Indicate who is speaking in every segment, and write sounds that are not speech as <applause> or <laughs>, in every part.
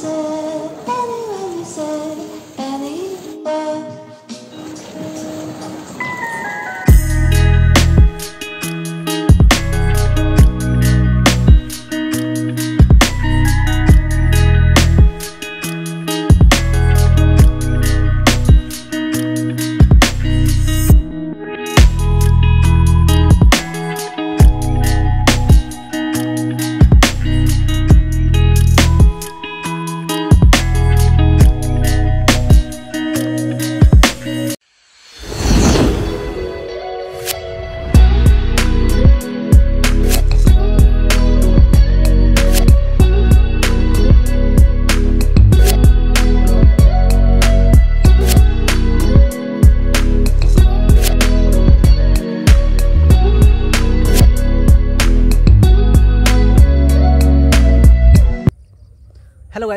Speaker 1: so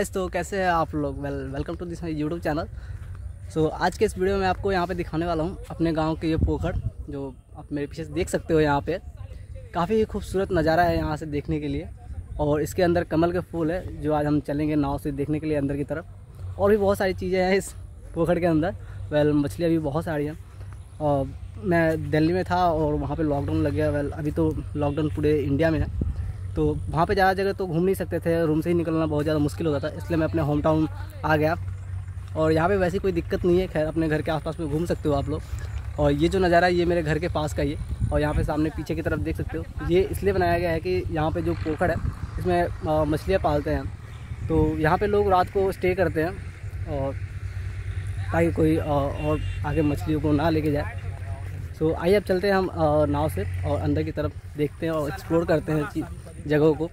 Speaker 1: guys तो कैसे हैं आप लोग? Well welcome to this YouTube channel so आज के इस वीडियो में आपको यहाँ पे दिखाने वाला हूँ अपने गाँव के ये पोखर, जो आप मेरे पीछे देख सकते हो यहाँ पे। काफ़ी खूबसूरत नज़ारा है यहाँ से देखने के लिए। और इसके अंदर कमल के फूल है, जो आज हम चलेंगे नाव से देखने के लिए अंदर की तरफ़। और भी बहुत सारी चीज़ें हैं इस पोखर के अंदर। वेल मछलियाँ भी बहुत सारी हैं। और मैं दिल्ली में था और वहाँ पर लॉकडाउन लग गया। वेल अभी तो लॉकडाउन पूरे इंडिया में है। तो वहाँ पे ज़्यादा जगह तो घूम नहीं सकते थे, रूम से ही निकलना बहुत ज़्यादा मुश्किल होता था, इसलिए मैं अपने होम टाउन आ गया। और यहाँ पे वैसी कोई दिक्कत नहीं है, खैर, अपने घर के आसपास में घूम सकते हो आप लोग। और ये जो नज़ारा है, ये मेरे घर के पास का ही है। और यहाँ पे सामने पीछे की तरफ़ देख सकते हो, ये इसलिए बनाया गया है कि यहाँ पे जो पोखर है, इसमें मछलियाँ पालते हैं। तो यहाँ पे लोग रात को स्टे करते हैं और ताकि कोई और आगे मछलियों को ना लेके जाए। सो आइए अब चलते हैं हम नाव से और अंदर की तरफ़ देखते हैं और एक्सप्लोर करते हैं ची- जगहों को।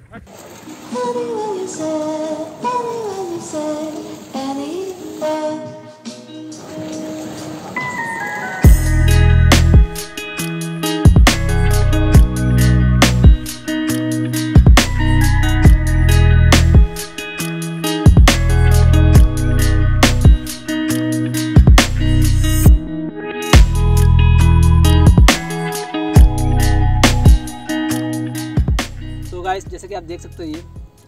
Speaker 1: गाइस जैसे कि आप देख सकते हो ये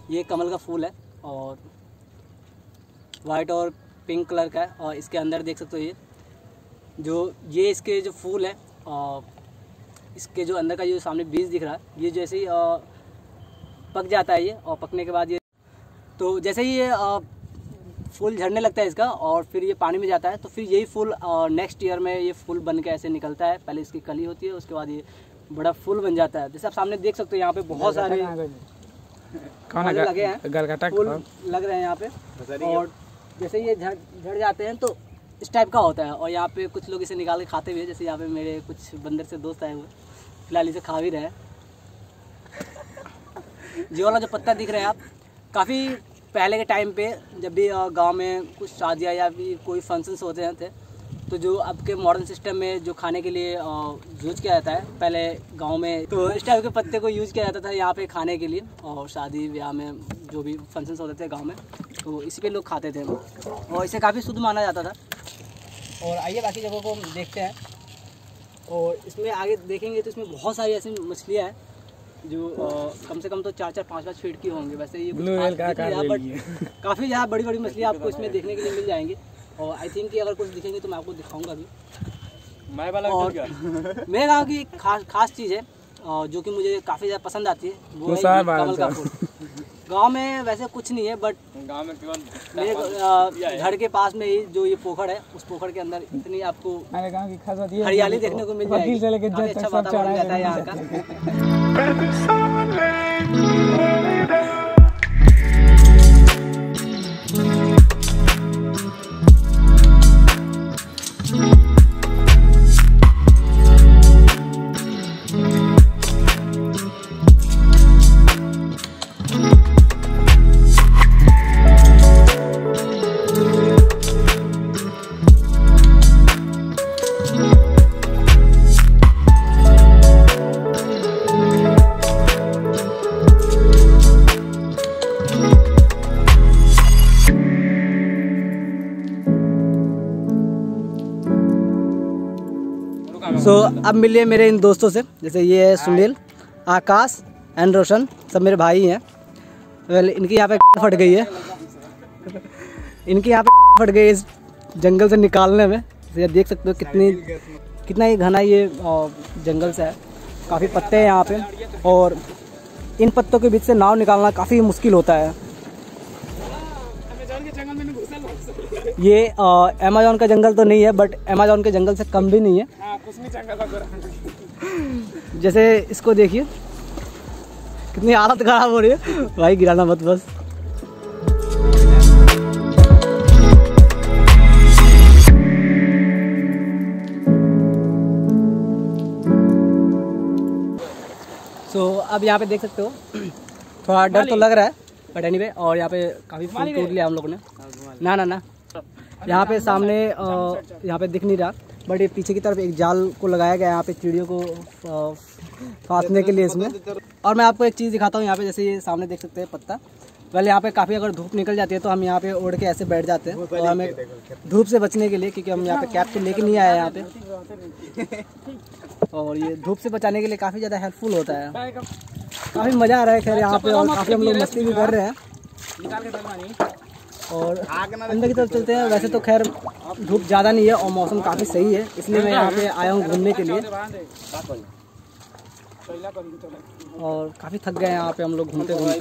Speaker 1: ये कमल का फूल है और वाइट और पिंक कलर का है और इसके अंदर देख सकते हो ये, जो, ये इसके जो फूल है और इसके जो अंदर का जो सामने बीज दिख रहा है, ये जैसे ही पक जाता है ये और पकने के बाद ये तो जैसे ही ये फूल झड़ने लगता है इसका और फिर ये पानी में जाता है तो फिर यही फूल नेक्स्ट ईयर में ये फूल बन के ऐसे निकलता है। पहले इसकी कली होती है, उसके बाद ये बड़ा फूल बन जाता है। जैसे आप सामने देख सकते हो यहाँ पे बहुत सारे
Speaker 2: कौन
Speaker 1: लगे? हैं।
Speaker 2: गलगटा
Speaker 1: फूल लग रहे हैं यहाँ पे। और जैसे ये झड़ झड़ जाते हैं तो इस टाइप का होता है। और यहाँ पे कुछ लोग इसे निकाल के खाते भी हैं। जैसे यहाँ पे मेरे कुछ बंदर से दोस्त आए हुए फ़िलहाल इसे खा भी रहे हैं। <laughs> ये वाला जो पत्ता दिख रहे हैं आप काफ़ी पहले के टाइम पे जब भी गाँव में कुछ शादियाँ या भी कोई फ़ंक्शंस होते हैं थे तो जो अब के मॉडर्न सिस्टम में जो खाने के लिए यूज़ किया जाता है पहले गाँव में तो इस टाइप के पत्ते को यूज़ किया जाता था यहाँ पे खाने के लिए और शादी ब्याह में जो भी फ़ंक्शंस होते थे गाँव में तो इसी पे लोग खाते थे। और इसे काफ़ी शुद्ध माना जाता था। और आइए बाकी जगहों को देखते हैं। और इसमें आगे देखेंगे तो इसमें बहुत सारी ऐसी मछलियाँ हैं जो अ, कम से कम तो चार चार पाँच पाँच फीट की होंगी। वैसे ये काफ़ी ज़्यादा बड़ी बड़ी मछलियाँ आपको इसमें देखने के लिए मिल जाएँगी। और आई थिंक कि अगर कुछ दिखेंगे तो मैं आपको दिखाऊँगा भी।
Speaker 2: मैं वाला
Speaker 1: और <laughs> मेरे गाँव की एक खास खास चीज़ है अ, जो कि मुझे काफ़ी ज़्यादा पसंद आती है वो है कमल का फूल। गाँव में वैसे कुछ नहीं है बट
Speaker 2: गाँव में केवल
Speaker 1: मेरे घर के पास में ही जो ये पोखर है उस पोखर के अंदर इतनी आपको हरियाली देखने को मिल जाएगी। अच्छा वातावरण रहता है यहाँ का। अब मिलिए मेरे इन दोस्तों से, जैसे ये है सुनील, आकाश, एंड रोशन, सब मेरे भाई हैं। वेल, इनकी यहाँ पे फट गई है। इनके यहाँ पे फट गए इस जंगल से निकालने में। तो ये देख सकते हो कितनी, कितना ही घना ये जंगल से है। काफ़ी पत्ते हैं यहाँ पे। और इन पत्तों के बीच से नाव निकालना काफ़ी मुश्किल होता है। ये अमेजोन का जंगल तो नहीं है बट अमेजोन के जंगल से कम भी नहीं है। जैसे इसको देखिए कितनी हालत खराब हो रही है। भाई गिराना मत बस। सो अब यहाँ पे देख सकते हो थोड़ा डर तो लग रहा है। बट एनीवे और यहाँ पे काफ़ी फूल तोड़ लिया हम लोगों ने। ना ना ना। यहाँ पे सामने यहाँ पे दिख नहीं रहा। बट ये पीछे की तरफ़ एक जाल को लगाया गया यहाँ पे चिड़ियों को फांसने के लिए इसमें। और मैं आपको एक चीज़ दिखाता हूँ यहाँ पे जैसे ये सामने देख सकते हैं पत्ता। पहले यहाँ पे काफ़ी अगर धूप निकल जाती है तो हम यहाँ पे ओढ़ के ऐसे बैठ जाते हैं। और हमें धूप से बचने के लिए क्योंकि हम यहाँ पे कैप तो लेके नहीं आए यहाँ पे। <laughs> और ये धूप से बचाने के लिए काफ़ी ज़्यादा हेल्पफुल होता है। काफ़ी मज़ा आ रहा है खैर यहाँ पे और काफ़ी हम लोग मस्ती भी कर रहे हैं। और अंदर की तरफ़ चलते हैं वैसे तो खैर धूप ज़्यादा नहीं है और मौसम काफ़ी सही है इसलिए मैं यहाँ पे आया हूँ घूमने के लिए। और काफ़ी थक गए हैं यहाँ पे हम लोग घूमते घूमते।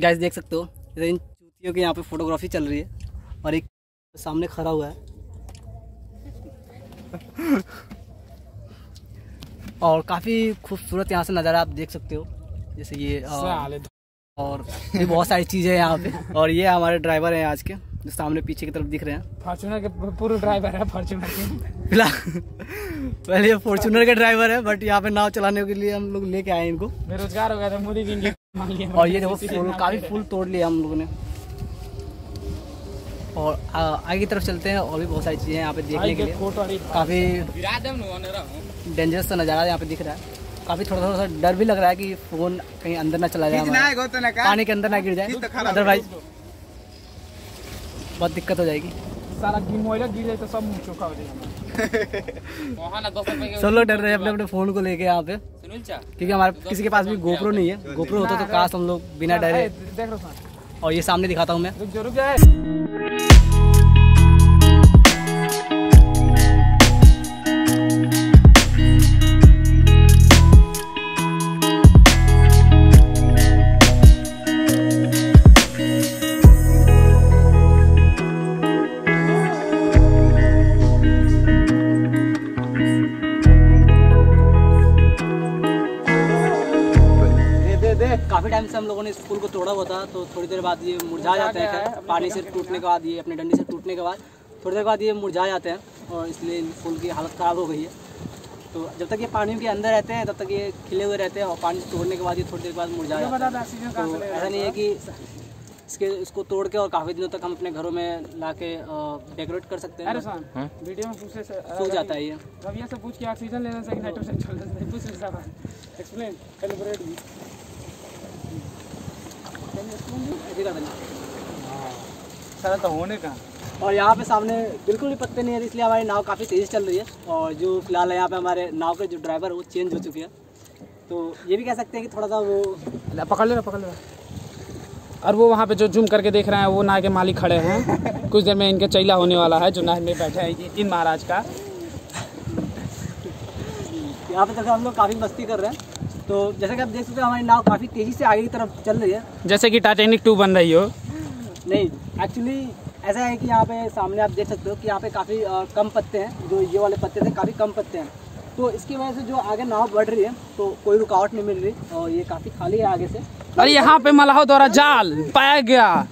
Speaker 1: गैस देख सकते हो जैसे इन चूतियों की यहाँ पे फोटोग्राफी चल रही है और एक सामने खड़ा हुआ है। और काफ़ी खूबसूरत यहाँ से नज़ारा आप देख सकते हो। जैसे ये अ, और ये बहुत सारी चीज़ें हैं यहाँ पे। और ये हमारे ड्राइवर हैं आज के जो सामने पीछे की तरफ़ दिख रहे हैं।
Speaker 3: फॉर्चुनर के पूरे ड्राइवर है फॉर्चूनर के।
Speaker 1: फ़िलहाल पहले ये फॉर्चूनर के ड्राइवर है बट यहाँ पे नाव चलाने के लिए हम लोग लेके आए इनको।
Speaker 3: बेरोजगार हो गया था मोदी जी
Speaker 1: और ये देखो <laughs> फूल काफ़ी फूल तोड़ लिया हम लोगों ने। और आगे की तरफ़ चलते हैं और भी बहुत सारी चीज़ें यहाँ पे देखने के लिए। काफ़ी डेंजरस सा नज़ारा यहाँ पे दिख रहा है। काफ़ी थोड़ा थोड़ा सा डर भी लग रहा है कि फ़ोन कहीं अंदर ना चला जाए पानी के अंदर ना गिर जाए। अदरवाइज़ बहुत दिक्कत हो जाएगी।
Speaker 3: सारा गिर गिर जाए तो सब हो जाएगा।
Speaker 1: सब लोग डर रहे हैं अपने अपने फ़ोन को लेके यहाँ पे। क्योंकि हमारे किसी के पास भी गोप्रो नहीं है। गोप्रो होता तो काश हम लोग बिना डरे।
Speaker 3: देख रहा हूँ
Speaker 1: और ये सामने दिखाता हूँ मैं।
Speaker 3: रुक जा रुक जाए
Speaker 1: काफ़ी टाइम से हम लोगों ने इस फूल को तोड़ा हुआ था तो थोड़ी देर बाद ये मुरझा जाते हैं पानी से टूटने के बाद ये अपने डंडी से टूटने के बाद थोड़ी देर बाद ये मुरझा जाते हैं और इसलिए फूल की हालत ख़राब हो गई है। तो जब तक ये पानी के अंदर रहते हैं तब तक ये खिले हुए रहते हैं और पानी से तोड़ने के बाद ये थोड़ी देर बाद मुरझा जाते हैं। तो ऐसा नहीं है कि इसके इसको तोड़ के और काफ़ी दिनों तक हम अपने घरों में ला के डेकोरेट कर सकते हैं।
Speaker 3: सुन वीडियो में पूछे से
Speaker 1: सूख जाता है ये।
Speaker 3: रविया से पूछ के ऑक्सीजन लेने साहब एक्सप्लेन कैलिब्रेट भी। सारा तो होने का
Speaker 1: और यहाँ पे सामने बिल्कुल भी पत्ते नहीं है इसलिए हमारी नाव काफ़ी तेज़ चल रही है। और जो फ़िलहाल है यहाँ पे हमारे नाव के जो ड्राइवर है वो चेंज हो चुके हैं। तो ये भी कह सकते हैं कि थोड़ा सा वो
Speaker 3: पकड़ ले पकड़ ले। और वो वहाँ पे जो जूम करके देख रहे हैं वो नाव के मालिक खड़े हैं। <laughs> कुछ देर में इनके चैला होने वाला है जो नाव में बैठे हैं ये इन महाराज का।
Speaker 1: यहाँ पे तक हम लोग काफ़ी मस्ती कर रहे हैं। तो जैसे कि आप देख सकते हो हमारी नाव काफ़ी तेज़ी से आगे की तरफ़ चल रही है।
Speaker 3: जैसे कि टाइटेनिक टू बन रही हो।
Speaker 1: नहीं एक्चुअली ऐसा है कि यहाँ पे सामने आप देख सकते हो कि यहाँ पे काफ़ी कम पत्ते हैं जो ये वाले पत्ते थे काफ़ी कम पत्ते हैं। तो इसकी वजह से जो आगे नाव बढ़ रही है तो कोई रुकावट नहीं मिल रही और ये काफ़ी खाली है आगे से।
Speaker 3: और यहाँ पे मलाहो द्वारा जाल पाया गया।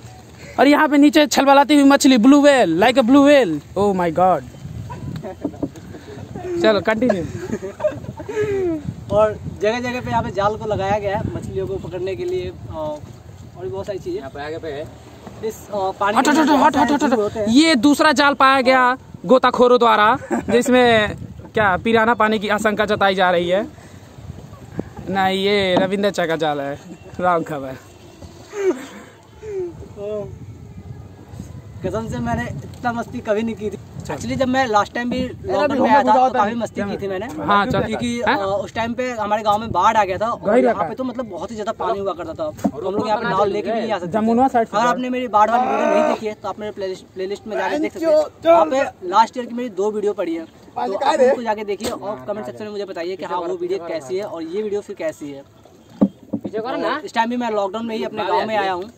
Speaker 3: और यहाँ पे नीचे छलबलाती हुई मछली blue whale like a blue whale oh my god चलो कंटिन्यू
Speaker 1: और जगह जगह पे यहाँ पे जाल को लगाया गया है मछलियों को पकड़ने के लिए और भी बहुत सारी चीज़ें। इस अ, पानी
Speaker 3: हट
Speaker 1: के
Speaker 3: हट हट हट हट हट हट ये दूसरा जाल पाया गया गोताखोरों द्वारा <laughs> जिसमें क्या पिराना पानी की आशंका जताई जा रही है। नहीं ये रविंद्र चा का जाल है राम खबर।
Speaker 1: तो कसम से मैंने इतना मस्ती कभी नहीं की थी। एक्चुअली जब मैं लास्ट टाइम भी लॉकडाउन में आया था तो काफ़ी मस्ती की थी मैंने।
Speaker 3: हाँ, चल।
Speaker 1: क्योंकि
Speaker 3: हाँ?
Speaker 1: उस टाइम पे हमारे गाँव में बाढ़ आ गया था और यहाँ पे तो मतलब बहुत ही ज़्यादा पानी हुआ करता था। तो हम लोग यहाँ पे नाव लेके भी नहीं आ सकते अगर आपने मेरी बाढ़ वाली वीडियो नहीं देखी है तो आप मेरे प्ले लिस्ट में जाके देख सकते हैं। वहाँ पे लास्ट ईयर की मेरी दो वीडियो पड़ी है। तो आप उनको जाके देखिए और कमेंट सेक्शन में मुझे बताइए कि हाँ वो वीडियो कैसी है और ये वीडियो फिर कैसी है। इस टाइम भी मैं लॉकडाउन में ही अपने गाँव में आया हूँ।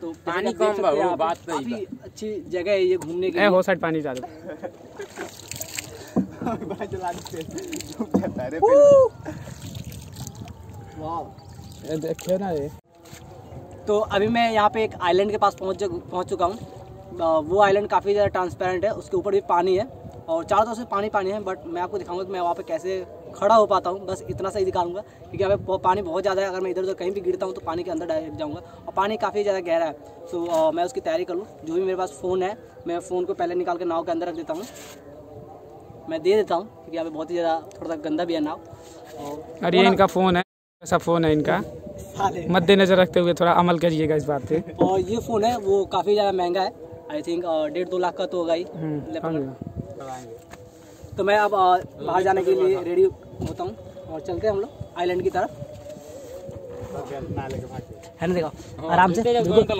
Speaker 1: तो पानी कम बात अच्छी जगह है ये घूमने के लिए।
Speaker 3: हो साइड पानी ज़्यादा। देखिए ना ये।
Speaker 1: तो अभी मैं यहाँ पे एक आइलैंड के पास पहुँच पहुँच चुका हूँ। वो आइलैंड काफ़ी ज़्यादा ट्रांसपेरेंट है उसके ऊपर भी पानी है। और चारों तरफ़ से पानी पानी है बट मैं आपको दिखाऊँगा कि मैं वहाँ पे कैसे खड़ा हो पाता हूँ बस इतना सही दिखाऊँगा क्योंकि यहाँ पानी बहुत ज़्यादा है अगर मैं इधर उधर कहीं भी गिरता हूँ तो पानी के अंदर डायरेक्ट जाऊँगा और पानी काफ़ी ज़्यादा गहरा है सो मैं उसकी तैयारी कर लूँ जो भी मेरे पास फ़ोन है मैं फ़ोन को पहले निकाल के नाव के अंदर रख देता हूँ मैं दे देता हूँ क्योंकि यहाँ पे बहुत ही ज़्यादा थोड़ा सा गंदा भी है नाव और
Speaker 3: ये इनका फ़ोन है ऐसा फ़ोन है इनका। मद्देनजर रखते हुए थोड़ा अमल करिएगा इस बात पे।
Speaker 1: और ये फ़ोन है वो काफ़ी ज़्यादा महँगा है आई थिंक डेढ़ दो लाख का तो होगा ही।
Speaker 3: हम्म,
Speaker 1: तो मैं अब बाहर जाने के लिए रेडी होता हूँ और चलते हैं हम लोग आइलैंड की तरफ़ है ना देखो आराम से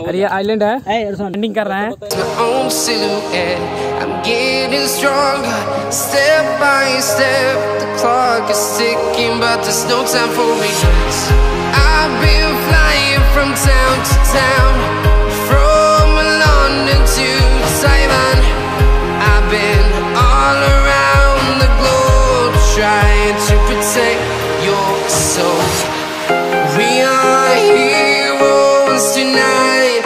Speaker 3: और ये आइलैंड है
Speaker 1: है
Speaker 3: लैंडिंग कर रहे हैं
Speaker 4: my own silhouette. I'm getting stronger, step by step. The clock is ticking, but there's no time for regrets. I've been flying from town to town, from London to Taiwan. Trying to protect your soul. We are heroes tonight.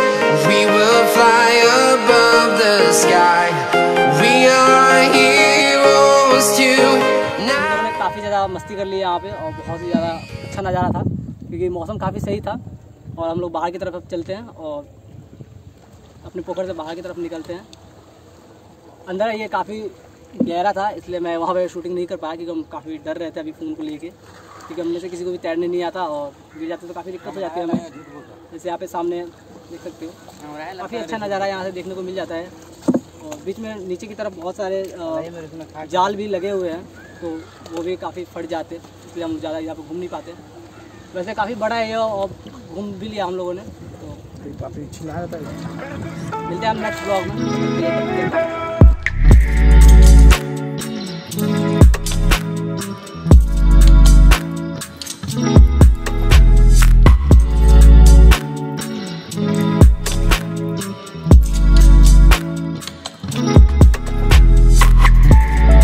Speaker 4: We will fly above the sky. We are heroes tonight.
Speaker 1: हमने काफ़ी ज़्यादा मस्ती कर ली यहाँ पे और बहुत ही ज़्यादा अच्छा नज़ारा था, क्योंकि मौसम काफ़ी सही था और हम लोग बाहर की तरफ़ अब चलते हैं और अपने पोखर से बाहर की तरफ़ निकलते हैं अंदर ये काफ़ी गहरा था इसलिए मैं वहाँ पर शूटिंग नहीं कर पाया क्योंकि हम काफ़ी डर रहे थे अभी फ़ोन को लेके। क्योंकि हम में से किसी को भी तैरने नहीं आता और गिर जाते तो काफ़ी दिक्कत हो जाती है हमें। जैसे यहाँ पे सामने देख सकते हो। काफ़ी अच्छा नज़ारा यहाँ से देखने को मिल जाता है। और बीच में नीचे की तरफ़ बहुत सारे जाल भी लगे हुए हैं तो वो भी काफ़ी फट जाते इसलिए हम ज़्यादा यहाँ पर घूम नहीं पाते। वैसे काफ़ी बड़ा है ये और घूम भी लिया हम लोगों ने तो
Speaker 3: काफ़ी रहा
Speaker 1: मिलते हैं हम नेक्स्ट ब्लॉग में।